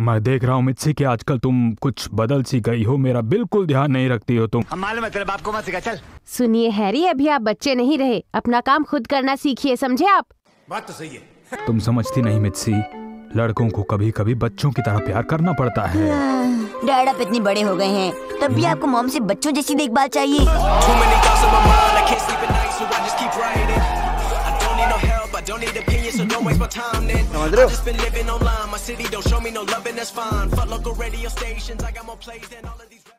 मैं देख रहा हूँ मित्सी कि आजकल तुम कुछ बदल सी गई हो। मेरा बिल्कुल ध्यान नहीं रखती हो तुम। हम मालूम है तेरे बाप को मत सिखा चल। सुनिए हैरी अभी आप बच्चे नहीं रहे। अपना काम खुद करना सीखिए समझे आप? बात तो सही है। तुम समझती नहीं मित्सी। लड़कों को कभी कभी बच्चों की तरह प्यार करना पड़ता है। डैड आप इतने बड़े हो गए हैं। तब भी आपको मॉम से बच्चों जैसी देखभाल चाहिए. समझ रहे हो? City don't show me no love, and that's fine. Fuck local radio stations, I got more plays than all of these.